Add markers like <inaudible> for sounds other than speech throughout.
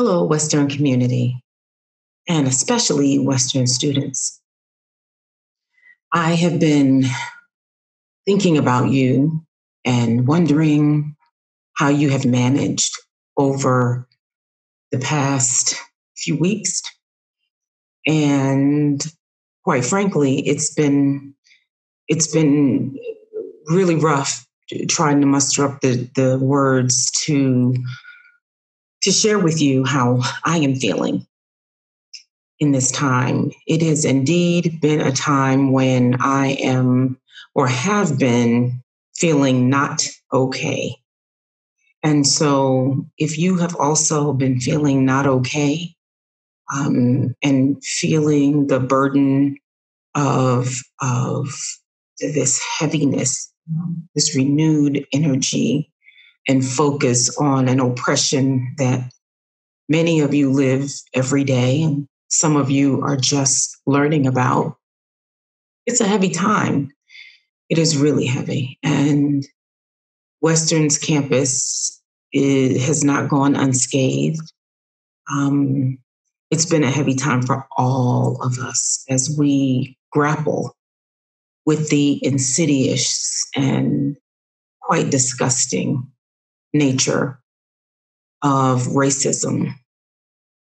Hello, Western community, and especially Western students. I have been thinking about you and wondering how you have managed over the past few weeks. And quite frankly, it's been it's been really rough trying to muster up the, the words to to share with you how I am feeling in this time. It has indeed been a time when I am or have been feeling not okay. And so, if you have also been feeling not okay um, and feeling the burden of, of this heaviness, this renewed energy and focus on an oppression that many of you live every day and some of you are just learning about. It's a heavy time. It is really heavy. And Western's campus has not gone unscathed. Um, it's been a heavy time for all of us as we grapple with the insidious and quite disgusting nature of racism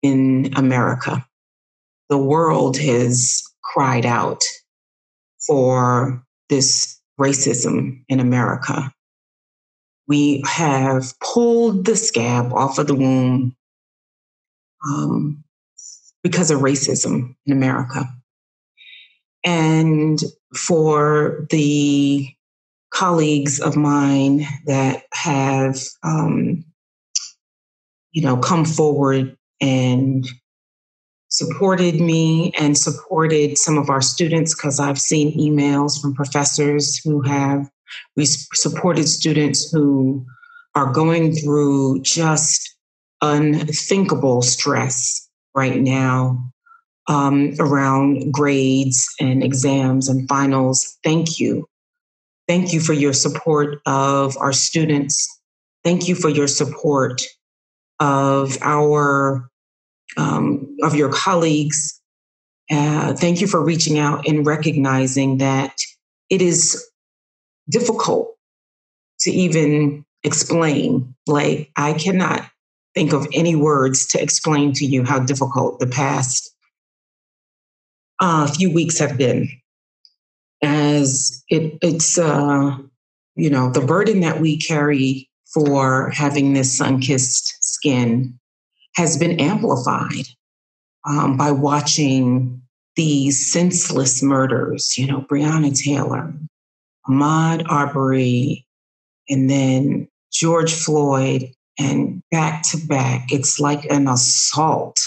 in America. The world has cried out for this racism in America. We have pulled the scab off of the wound um, because of racism in America. And for the colleagues of mine that have, um, you know, come forward and supported me and supported some of our students because I've seen emails from professors who have supported students who are going through just unthinkable stress right now um, around grades and exams and finals. Thank you. Thank you for your support of our students. Thank you for your support of our um, of your colleagues. Uh, thank you for reaching out and recognizing that it is difficult to even explain. Like I cannot think of any words to explain to you how difficult the past uh, few weeks have been as it, it's uh, you know the burden that we carry for having this sun-kissed skin has been amplified um, by watching these senseless murders you know breonna taylor ahmaud arbery and then george floyd and back to back it's like an assault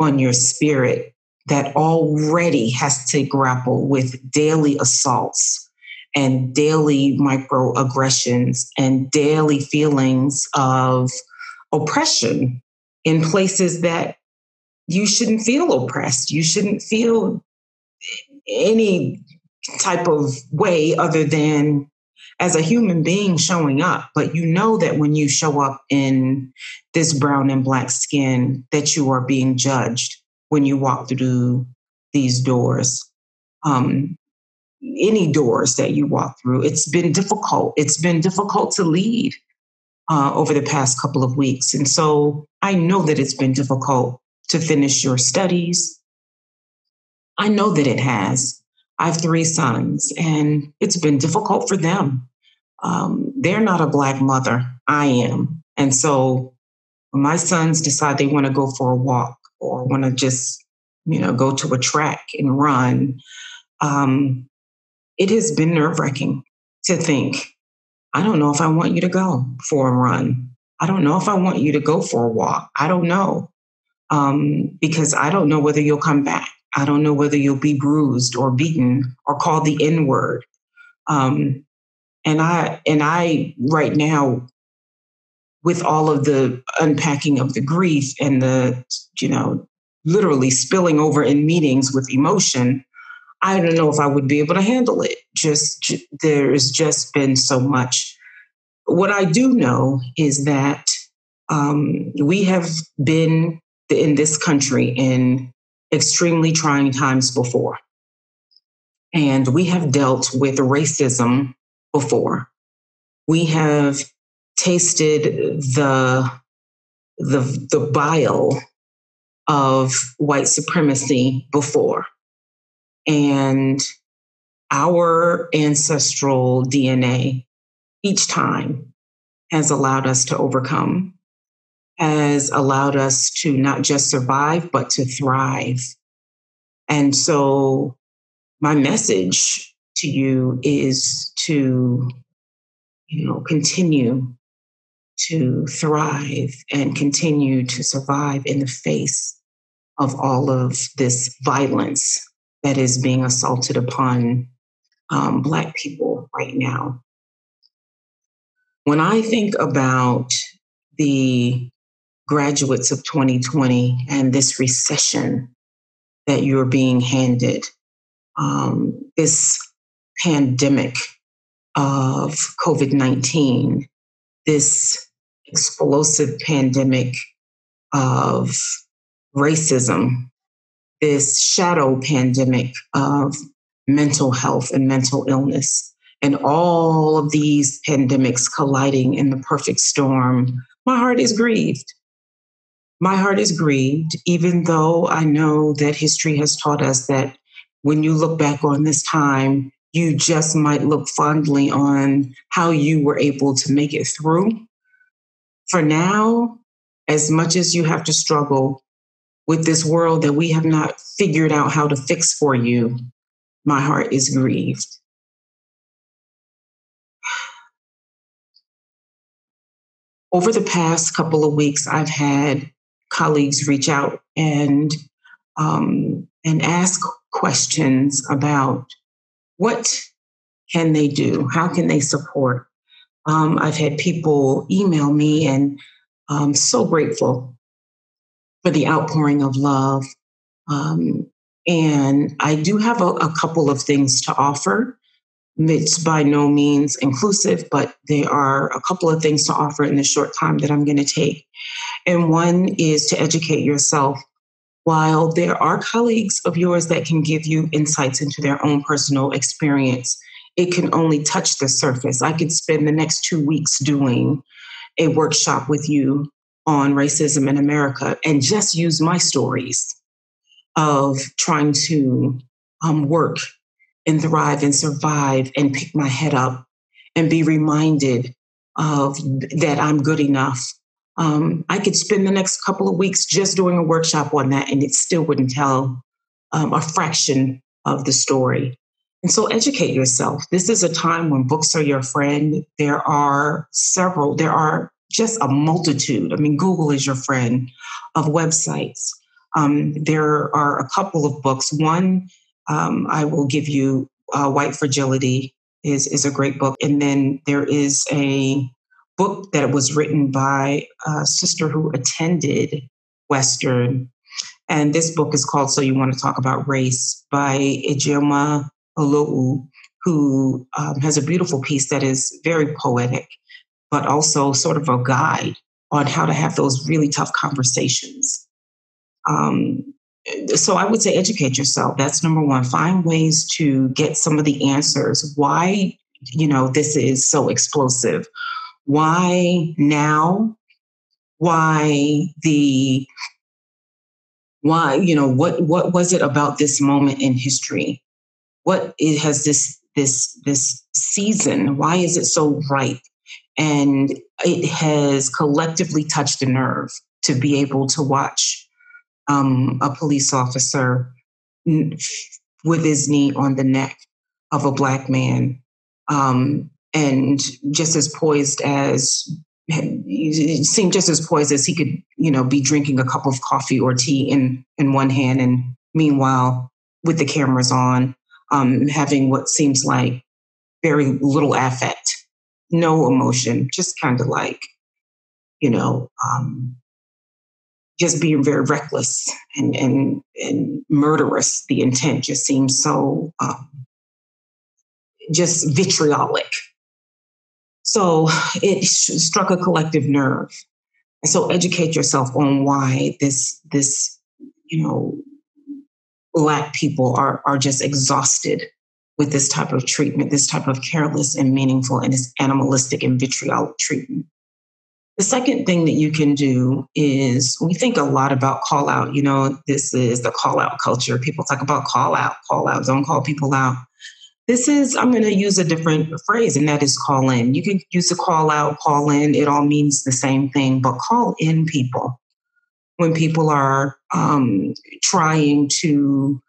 on your spirit that already has to grapple with daily assaults and daily microaggressions and daily feelings of oppression in places that you shouldn't feel oppressed. You shouldn't feel any type of way other than as a human being showing up. But you know that when you show up in this brown and black skin, that you are being judged when you walk through these doors. Um, any doors that you walk through. It's been difficult. It's been difficult to lead uh, over the past couple of weeks. And so I know that it's been difficult to finish your studies. I know that it has. I have three sons, and it's been difficult for them. Um, they're not a Black mother, I am. And so when my sons decide they want to go for a walk, or want to just, you know, go to a track and run, um, it has been nerve wracking to think, I don't know if I want you to go for a run. I don't know if I want you to go for a walk. I don't know. Um, because I don't know whether you'll come back. I don't know whether you'll be bruised or beaten or called the N word. Um, and I and I right now with all of the unpacking of the grief and the, you know, literally spilling over in meetings with emotion, I don't know if I would be able to handle it. Just there has just been so much. What I do know is that Um, we have been in this country in extremely trying times before. And we have dealt with racism before. We have tasted the, the, the bile of white supremacy before. And our ancestral DNA each time has allowed us to overcome, has allowed us to not just survive, but to thrive. And so, my message to you is to, you know, continue to thrive and continue to survive in the face of all of this violence that is being assaulted upon um, Black people right now. When I think about the graduates of 2020 and this recession that you're being handed, um, this pandemic of COVID 19, this explosive pandemic of racism, this shadow pandemic of mental health and mental illness, and all of these pandemics colliding in the perfect storm, my heart is grieved. My heart is grieved, even though I know that history has taught us that when you look back on this time, you just might look fondly on how you were able to make it through. For now, as much as you have to struggle with this world that we have not figured out how to fix for you, my heart is grieved. Over the past couple of weeks, I've had colleagues reach out and um, and ask questions about what can they do, how can they support. Um, I've had people email me, and I'm so grateful for the outpouring of love. Um, and I do have a, a couple of things to offer. It's by no means inclusive, but there are a couple of things to offer in the short time that I'm going to take. And one is to educate yourself. While there are colleagues of yours that can give you insights into their own personal experience, it can only touch the surface. I could spend the next two weeks doing a workshop with you on racism in America and just use my stories of trying to um, work and thrive and survive and pick my head up and be reminded of that I'm good enough. Um, I could spend the next couple of weeks just doing a workshop on that, and it still wouldn't tell um, a fraction of the story. And so, educate yourself. This is a time when books are your friend. There are several, there are just a multitude. I mean, Google is your friend of websites. Um, there are a couple of books. One um, I will give you, uh, White Fragility is is a great book, and then there is a book that was written by a sister who attended Western, and this book is called "So You Want to Talk About Race" by Ijeoma Who um, has a beautiful piece that is very poetic, but also sort of a guide on how to have those really tough conversations um, so I would say educate yourself. That's number one. Find ways to get some of the answers. Why, you know, this is so explosive. Why now? Why the why, you know, what what was it about this moment in history? What it has this this this season? Why is it so ripe And it has collectively touched a nerve to be able to watch um, a police officer with his knee on the neck of a black man um, and just as poised as <laughs> seemed just as poised as he could you know be drinking a cup of coffee or tea in in one hand and meanwhile with the cameras on um, having what seems like very little affect no emotion just kind of like you know um, just being very reckless and and and murderous. The intent just seems so um, just vitriolic. So it struck a collective nerve. And so educate yourself on why this, this, you know, black people are, are just exhausted with this type of treatment, this type of careless and meaningful and this animalistic and vitriolic treatment. The second thing that you can do is we think a lot about call out. You know, this is the call out culture. People talk about call out, call out, don't call people out. This is, I'm going to use a different phrase, and that is call in. You can use the call out, call in. It all means the same thing, but call in people when people are um, trying to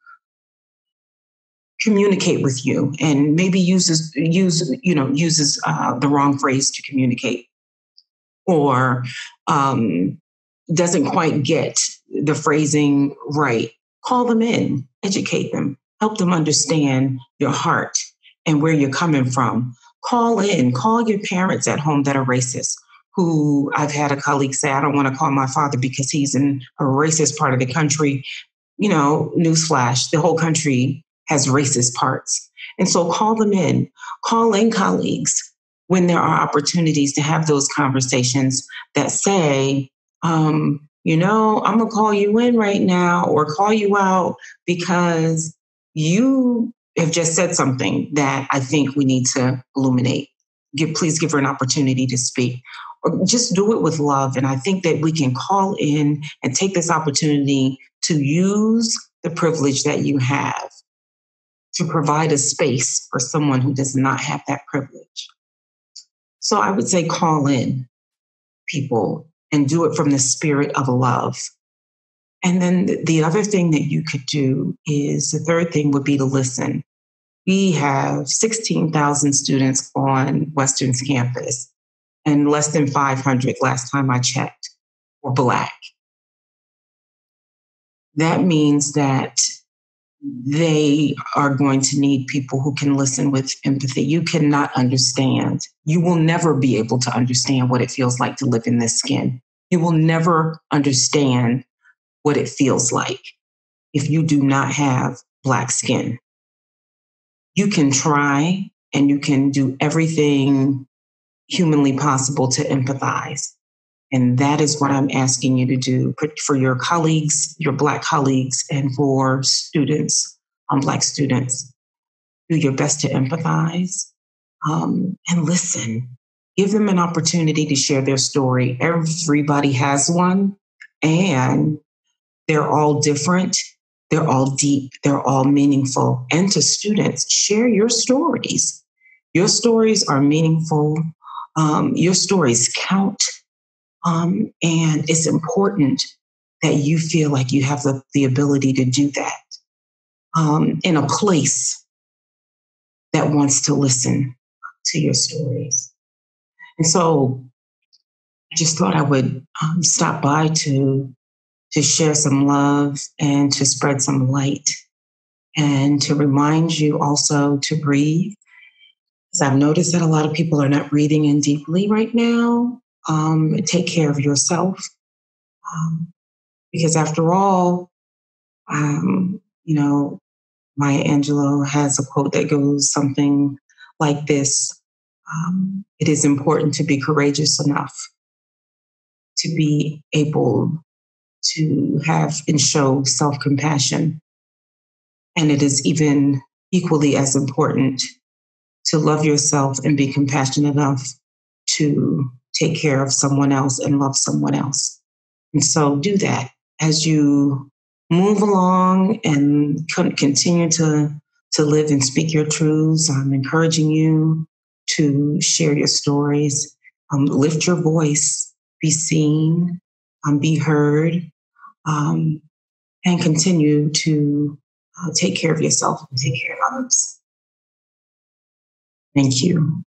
communicate with you and maybe uses use you know uses uh, the wrong phrase to communicate or um, doesn't quite get the phrasing right call them in educate them help them understand your heart and where you're coming from. Call in call your parents at home that are racist who I've had a colleague say, I don't want to call my father because he's in a racist part of the country. You know, newsflash, the whole country has racist parts. And so call them in, call in colleagues when there are opportunities to have those conversations that say, um, you know, I'm going to call you in right now or call you out because you have just said something that I think we need to illuminate. Give, please give her an opportunity to speak. Or just do it with love. And I think that we can call in and take this opportunity to use the privilege that you have to provide a space for someone who does not have that privilege. So I would say call in people and do it from the spirit of love. And then the other thing that you could do is the third thing would be to listen. We have 16,000 students on Western's campus, and less than 500 last time I checked were Black. That means that they are going to need people who can listen with empathy. You cannot understand. You will never be able to understand what it feels like to live in this skin. You will never understand what it feels like if you do not have Black skin. You can try and you can do everything humanly possible to empathize. And that is what I'm asking you to do for your colleagues, your Black colleagues, and for students, um, Black students. Do your best to empathize um, and listen. Give them an opportunity to share their story. Everybody has one, and they're all different. They're all deep. They're all meaningful. And to students, share your stories. Your stories are meaningful. Um, your stories count um, and it's important that you feel like you have the, the ability to do that um, in a place that wants to listen to your stories. And so I just thought I would um, stop by to, to share some love and to spread some light and to remind you also to breathe. Because I've noticed that a lot of people are not breathing in deeply right now um, take care of yourself. Um, because after all, um, you know, Maya Angelou has a quote that goes something like this um, It is important to be courageous enough to be able to have and show self compassion. And it is even equally as important to love yourself and be compassionate enough to take care of someone else and love someone else. And so do that as you move along and continue to, to live and speak your truths. I'm encouraging you to share your stories, um, lift your voice, be seen, um, be heard, um, and continue to uh, take care of yourself and take care of others. Thank you.